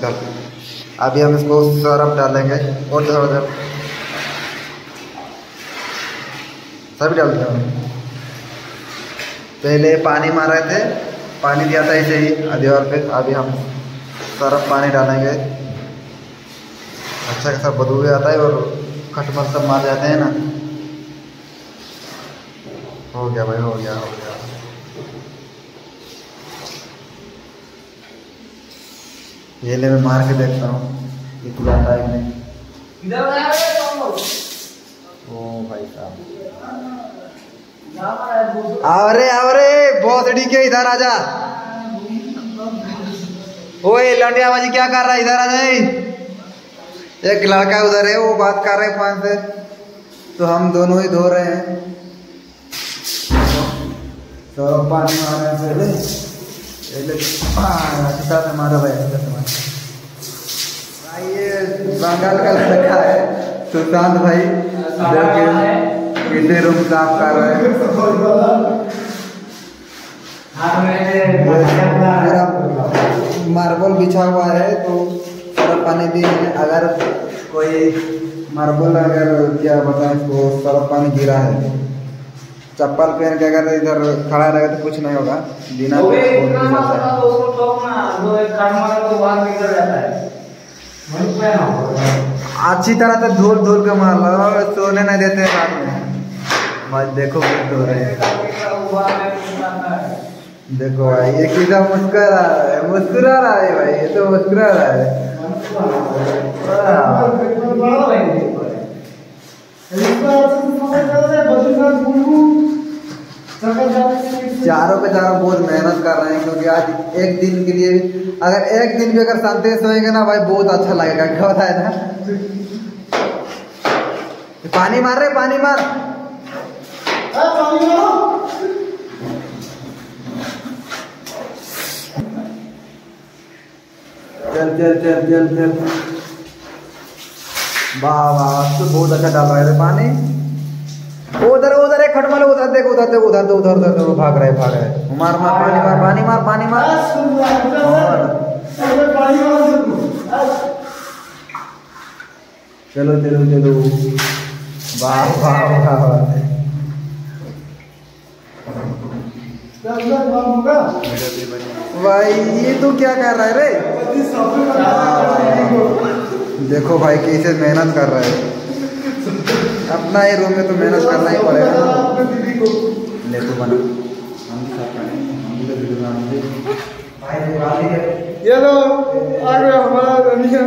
चल अभी हम इसको सरफ डालेंगे और थोड़ा सा सभी डालते हैं पहले पानी मार रहे थे। पानी दिया था ऐसे ही दीवार पे अभी हम सरफ पानी डालेंगे। अच्छा खासा बदबू भी आता है और खटमल सब मार जाते हैं ना। हो गया भाई, हो गया हो गया। ये ले मैं मार के देखता हूँ। ये खुला आता है नहीं ओ भाई साहब। अरे अरे भोसड़ी के इधर आजा। ओए लंडिया बाजी क्या कर रहा है इधर आ जाए एक लड़का उधर है वो बात कर रहे हैं फ़ोन से। तो हम दोनों ही धो रहे हैं। तो पानी मारने से भाई भाई ये बंगाल का लड़का है सुशांत भाई जो कि किसी रूम साफ़ कर रहे हैं मार्बल बिछा हुआ है तो सरफ पानी हैं अगर कोई मार्बल अगर क्या बताएँ इसको सरफ पानी गिरा है चप्पल पहन के अगर इधर खड़ा रहेगा तो कुछ नहीं होगा। बिना तो है। तो तो तो है। अच्छी तरह से धूल धूल के मार लो सोने नहीं देते हैं रात में देखो हो रहे देखो भाई ये किधर मुस्कुरा रहा है? मुस्कुरा रहा है भाई ये तो मुस्कुरा रहा है। हैं क्योंकि आज एक दिन के लिए भी अगर एक दिन भी अगर शांति से सोएँगे ना भाई बहुत अच्छा लगेगा। क्या होता है ना पानी मार रहे पानी मार। चल चल चल चल चल। वाह वाह तो बहुत अच्छा डाल रहा है पानी। उधर उधर एक खटमल उधर देखो उधर देखो उधर उधर उधर उधर वो भाग रहे भाग रहे मार मार पानी मार पानी मार पानी मार। चलो चलो चलो। वाह वाह वाह। वाह भाई ये तू क्या कर रहा है रे? देखो भाई कैसे मेहनत कर रहा है। अपना ही रूम में तो मेहनत करना ही पड़ेगा। ले तू बना। हम भी साथ करें, हम भी तो वीडियो बनाएँगे। भाई दिवाली है। ये लो आ गया हमारा रनिया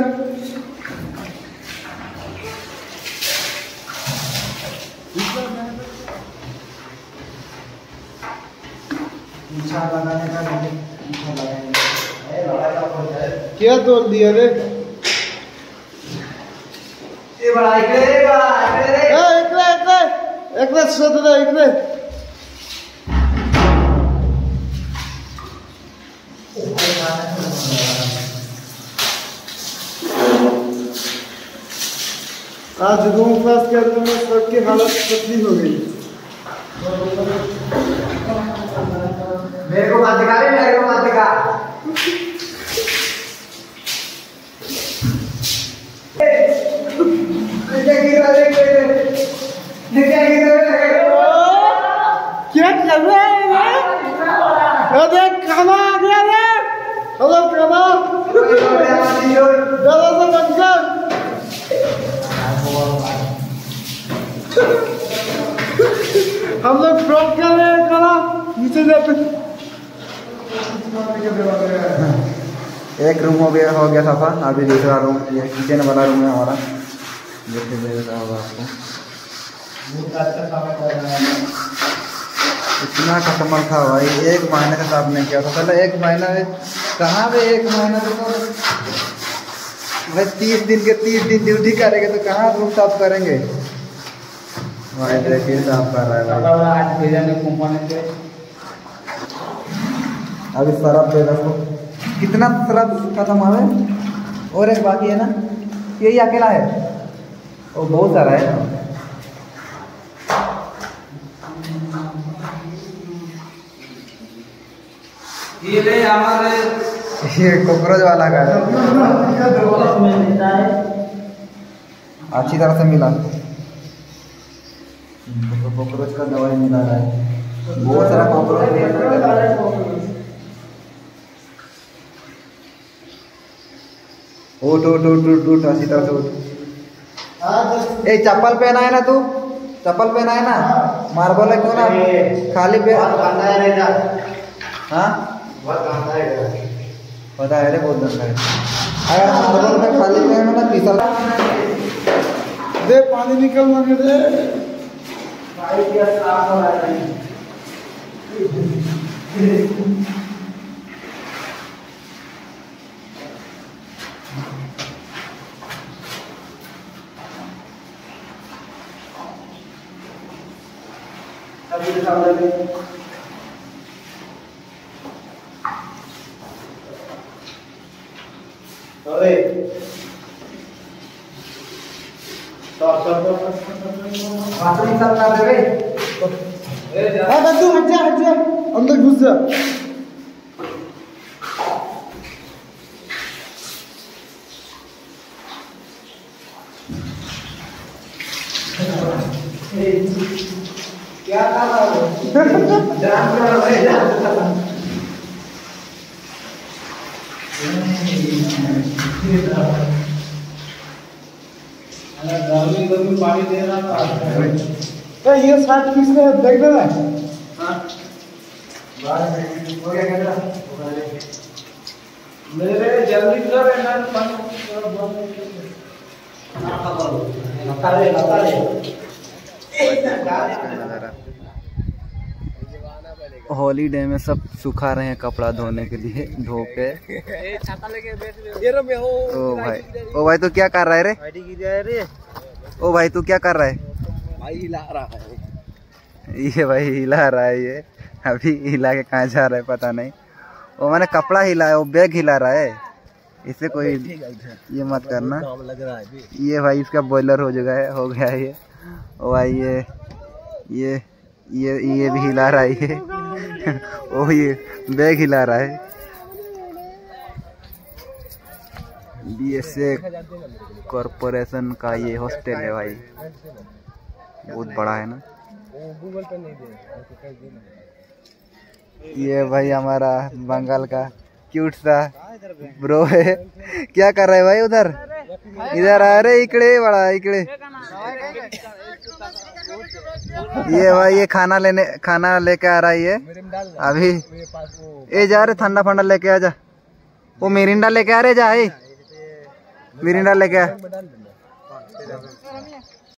पीछा लगाने का नहीं, पीछा लगाएँगे। लड़ाई का हो? जाए। क्या तोड़ दिया रे? ए, बड़ा रे, बड़ा शोध रे इकडे आज रूम क्लास के अंदर में सबकी हालत पतली हो गई मेरे को मत दिखा मेरे को मत दिखा नीचे गिरा रे नीचे गिरा रे क्या कर रहा है रे अरे हम लोग फ्रॉड कर रहे हैं खाना नीचे जाते एक रूम हो गया हो गया सफ़ा अभी दूसरा रूम ये किचन वाला रूम है हमारा। देखिए होगा आपको। इतना कस्टमर था भाई एक महीने का साफ़ नहीं किया था। पहले एक महीना कहाँ पे एक महीना तो भाई तीस दिन के तीस दिन ड्यूटी करेंगे तो कहाँ रूम साफ़ करेंगे? भाई देखिए साफ़ कर रहा है भाई। आज भेजा ने कंपनी अभी सरफ दे रखो कितना शराब खत्म हुआ है और एक बाकी है ना यही अकेला है? और बहुत सारा है। ये ले हमारे। ये कॉकरोच वाला का है। अच्छी तरह से मिला। तो कॉकरोच का दवाई मिला रहा है। बहुत सारा कॉकरोच है। उठ उठ उठ उठ उठ अच्छी तरह से उठ। ए चप्पल पहना है ना तू? चप्पल पहना है ना? मार्बल है क्यों ना? खाली पे हाँ? पता है रे बहुत गंदा है। अगर मार्बल में खाली है ना फिसल दे पानी निकल मांगे दे। भाई क्या हाथ निकल ना दे रे हाँ दद्दू हट जा हट जा अंदर घुस जा क्या कर रहा हो जान कर रहा है जान गर्मी गर्मी पानी दे रहा था। ये साथ किसने देख लेना हो गया क्या मेरे जल्दी कर ना नकारे नकारे हॉलीडे में सब सुखा रहे हैं कपड़ा धोने के लिए धो के। ओ भाई ओ भाई तू क्या कर रहा है रे? ओ भाई तू क्या कर रहा है? भाई हिला रहा है। ये भाई हिला रहा है ये। अभी हिला के कहाँ जा रहा है पता नहीं। वो मैंने कपड़ा हिला है वो बैग हिला रहा है। इसे कोई ये मत करना। है ये भाई इसका बॉयलर हो चुका है हो गया ये। ओ भाई ये ये ये ये भी हिला रहा है ये। ओ ये बैग हिला रहा है। बी एस कॉरपोरेशन का ये हॉस्टल है भाई। बहुत बड़ा है ना। ये भाई हमारा बंगाल का क्यूट सा ब्रो है। क्या कर रहा है भाई उधर? इधर आ रहे इकड़े बड़ा इकड़े। ये भाई, ये खाना लेने, खाना लेके आ रहा है ये। अभी। ये जा रहे ठंडा फंडा लेके आ जा। वो मिरिंडा लेके आ रहे जा मिरिंडा लेके आ।